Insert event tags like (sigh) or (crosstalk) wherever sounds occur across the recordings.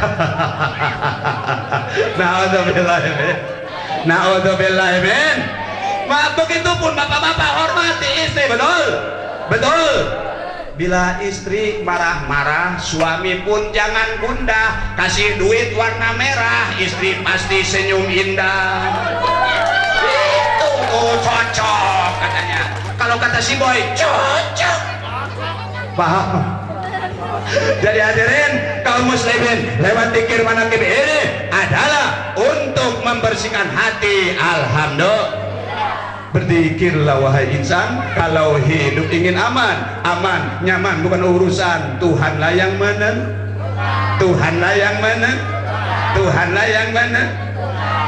(laughs) Naudzubillah min. Naudzubillah min. Begitu pun bapak-bapak hormati istri betul. Betul. Bila istri marah-marah, suami pun jangan gundah. Kasih duit warna merah, istri pasti senyum indah. Itu tuh cocok katanya. Kalau kata si boy, cocok. Paham? Jadi hadirin kaum muslimin lewat tikir manakib ini adalah untuk membersihkan hati. Alhamdulillah. Berzikirlah wahai insan Kalau hidup ingin aman Aman, nyaman bukan urusan Tuhanlah yang mana Tuhanlah yang mana Tuhanlah yang mana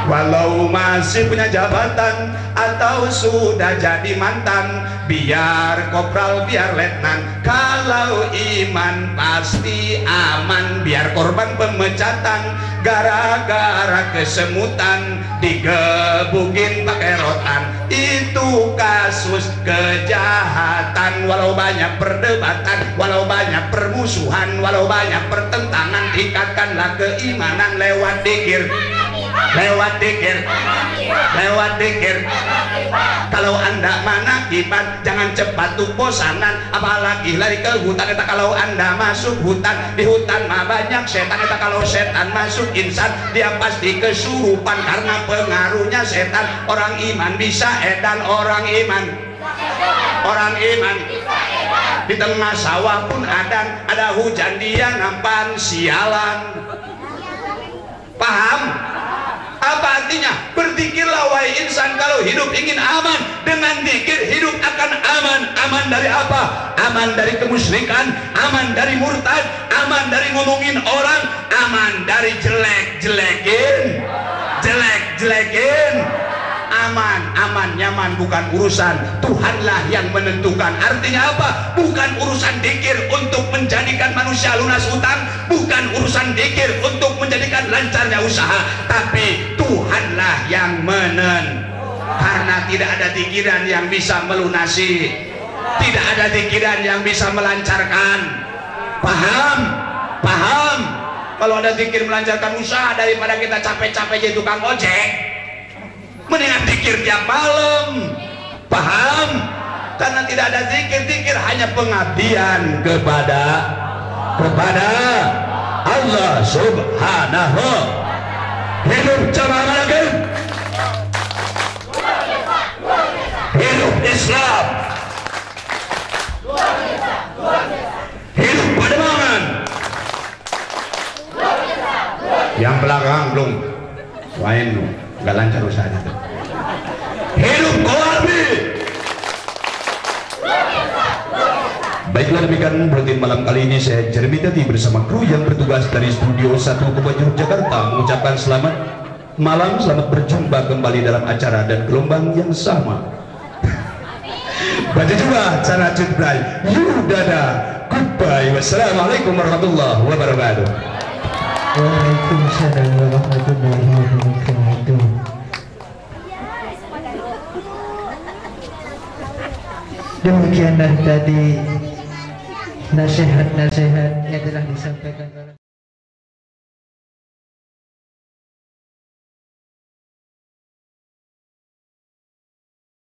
Walau masih punya jabatan Atau sudah jadi mantan Biar kopral, biar letnan. Kalau iman pasti aman Biar korban pemecatan. Gara-gara kesemutan Digebukin pakai rotan. Itu kasus kejahatan Walau banyak perdebatan Walau banyak permusuhan Walau banyak pertentangan Ikatkanlah keimanan lewat dikir lewat dikir lewat dikir. Kalau anda manakiban jangan cepat tuh bosanan. Apalagi lari ke hutan itu kalau anda masuk hutan. Di hutan mah banyak setan itu kalau setan masuk insan dia pasti kesurupan karena pengaruhnya setan. Orang iman bisa edan orang iman. Orang iman. Di tengah sawah pun ada ada hujan dia nampan sialan. Paham apa artinya? Berzikirlah wahai insan kalau hidup ingin aman. Dengan zikir hidup akan aman. Aman dari apa? Aman dari kemusyrikan, aman dari murtad, aman dari ngomongin orang, aman dari jelek-jelekin. Jelek-jelekin aman, aman, nyaman bukan urusan Tuhanlah yang menentukan artinya apa? bukan urusan dikir untuk menjadikan manusia lunas utang bukan urusan dikir untuk menjadikan lancarnya usaha tapi tidak ada dikiran yang bisa melunasi. Tidak ada dikiran yang bisa melancarkan. Paham? paham? kalau ada dikir melancarkan usaha daripada kita capek-capek jadi tukang ojek. Mendingan zikir tiap malam. Paham? Karena tidak ada zikir-zikir hanya pengabdian kepada kepada Allah subhanahu belakang belum lain nggak lancar usahanya hidup Koalbi Baiklah demikian rutin malam kali ini saya Jeremy Tati bersama kru yang bertugas dari studio 1 Kebanjur Jakarta mengucapkan selamat malam, selamat berjumpa kembali dalam acara dan gelombang yang sama. Baca juga cara Cutbray. Yudada. Goodbye. Wassalamualaikum warahmatullahi wabarakatuh. Demikianlah tadi nasihat-nasihat yang telah disampaikan